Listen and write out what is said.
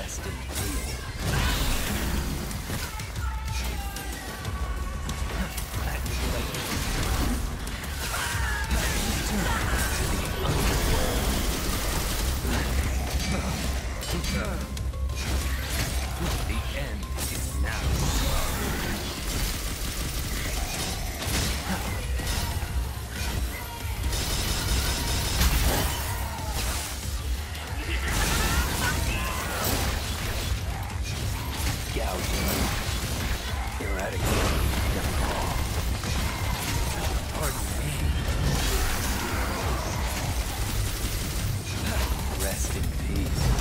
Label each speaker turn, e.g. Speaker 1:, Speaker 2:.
Speaker 1: Rest in peace. Now. Rest in peace.